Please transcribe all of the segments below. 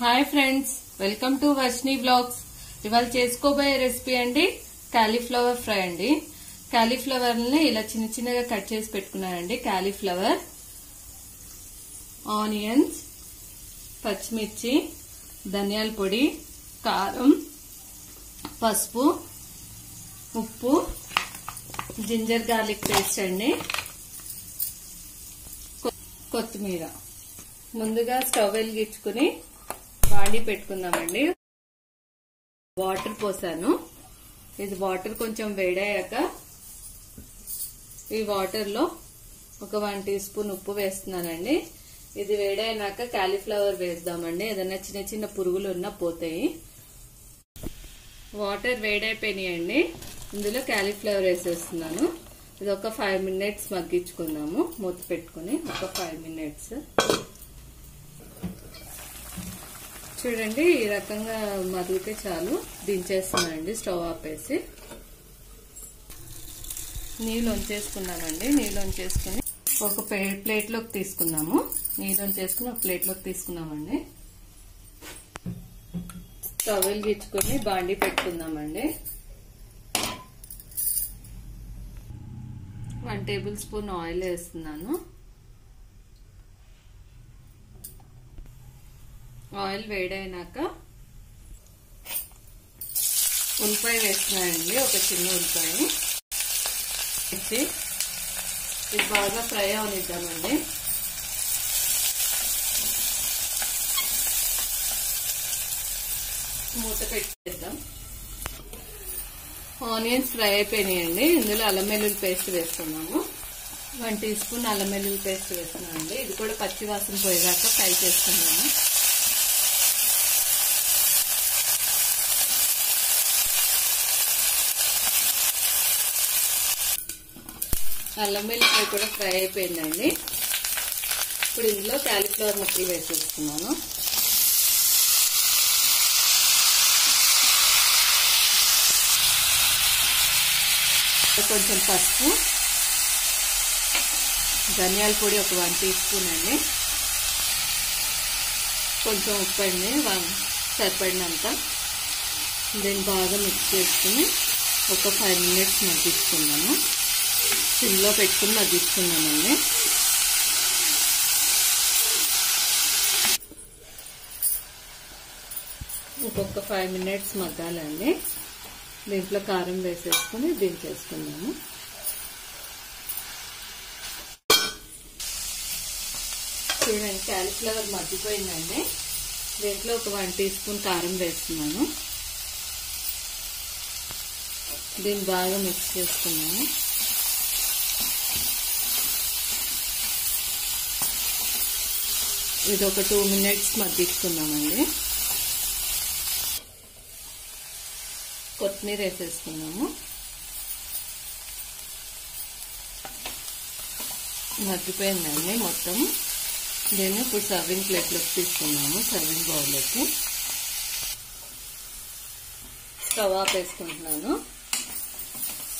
Hi friends welcome to Varshini blogs. ఇవాళ చేసుకోబోయే recipe అండి కాలీఫ్లవర్ ఫ్రై అండి. కాలీఫ్లవర్ని ఇలా చిన్న చిన్నగా కట్ చేసి పెట్టుకున్నానండి. కాలీఫ్లవర్ ఆనియన్స్ పచ్చిమిర్చి ధనియాల పొడి కారం పసుపు ఉప్పు జింజర్ గార్లిక్ పేస్ట్ అండి. కొ- కొత్తిమీర. ముందుగా స్టవ్ వెలిగించుకుని బాండి పెట్టుకుందామండి. వాటర్ పోసాను. ఇది వాటర్ కొంచెం వేడయ్యాక ఈ వాటర్లో ఒక వన్ టీ స్పూన్ ఉప్పు వేస్తున్నానండి. ఇది వేడైనాక కాలీఫ్లవర్ వేద్దామండి. ఏదైనా చిన్న చిన్న పురుగులు ఉన్నా పోతాయి. వాటర్ వేడైపోయినాయండి. ఇందులో క్యాలీఫ్లవర్ వేసేస్తున్నాను. ఇది ఒక ఫైవ్ మినిట్స్ మగ్గించుకుందాము. మూత పెట్టుకుని ఒక ఫైవ్ మినిట్స్. చూడండి ఈ రకంగా మదిలితే చాలు. దించేస్తున్నానండి స్టవ్ ఆపేసి. నీళ్ళు వంచేసుకున్నామండి నీళ్ళు వంచేసుకుని ఒక ప్లేట్లోకి తీసుకున్నాము నీళ్ళు వంచేసుకుని ఒక ప్లేట్లోకి తీసుకున్నామండి స్టవ్ వెలిగించుకొని బాండి పెట్టుకుందామండి. వన్ టేబుల్ స్పూన్ ఆయిల్ వేస్తున్నాను. ఆయిల్ వేడైనాక ఉల్లిపాయ వేస్తున్నాయండి ఒక చిన్న ఉల్లిపాయ ఇచ్చి ఇది బాగా ఫ్రై అవనిద్దామండి. మూత పెట్టేద్దాం. ఆనియన్స్ ఫ్రై అయిపోయినాయండి ఇందులో అల్లం వెల్లుల్లి పేస్ట్ వేస్తున్నాము. వన్ టీ స్పూన్ అల్లం వెల్లుల్లి పేస్ట్ వేస్తున్నామండి ఇది కూడా పచ్చి వాసన పోయేదాకా ఫ్రై చేస్తున్నాము అల్లం వెల్లిపాయ కూడా ఫ్రై అయిపోయిందండి. ఇప్పుడు ఇందులో క్యాలీఫ్లవర్ ముక్కలు వేసేస్తున్నాను కొంచెం పసుపు ధనియాల పొడి ఒక వన్ టీ స్పూన్ అండి. కొంచెం ఉప్పు అండి వన్ సరిపడినంత. దీన్ని బాగా మిక్స్ చేసుకుని ఒక ఫైవ్ మినిట్స్ మగ్గించుకున్నాను సిమ్లో పెట్టుకుని మగ్గించుకున్నామండి ఇంకొక ఫైవ్ మినిట్స్ మగ్గాలండి. దీంట్లో కారం వేసేసుకుని దించేసుకున్నాము చూడండి క్యాలిఫ్లవర్ మగ్గిపోయిందండి. దీంట్లో ఒక వన్ టీ స్పూన్ కారం వేస్తున్నాను. దీన్ని బాగా మిక్స్ చేసుకున్నాము ఇది ఒక టూ మినిట్స్ మగ్గించుకున్నామండి కొత్తిమీర వేసేసుకున్నాము మగ్గిపోయిందండి మొత్తం. దీన్ని ఇప్పుడు సర్వింగ్ ప్లేట్లోకి తీసుకున్నాము సర్వింగ్ బౌల్లోకి. స్టవ్ ఆఫ్ వేసుకుంటున్నాను.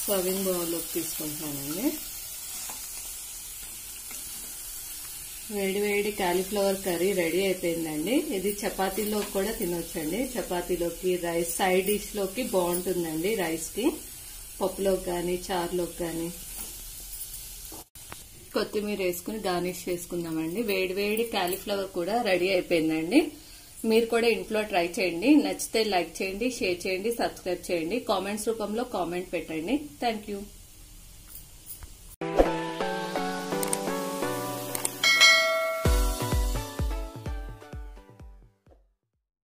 సర్వింగ్ బౌల్లోకి తీసుకుంటున్నానండి. వేడి వేడి కాలీఫ్లవర్ కర్రీ రెడీ అయిపోయిందండి. ఇది చపాతీలోకి కూడా తినొచ్చండి. చపాతీలోకి రైస్ సైడ్ డిష్లోకి బాగుంటుందండి రైస్కి పప్పులోకి కానీ చారులోకి కానీ కొత్తిమీర వేసుకుని గార్నిష్ చేసుకుందామండి. వేడి వేడి కాలీఫ్లవర్ కూడా రెడీ అయిపోయిందండి. మీరు కూడా ఇంట్లో ట్రై చేయండి. నచ్చితే లైక్ చేయండి షేర్ చేయండి సబ్స్క్రైబ్ చేయండి. కామెంట్స్ రూపంలో కామెంట్ పెట్టండి. Thank you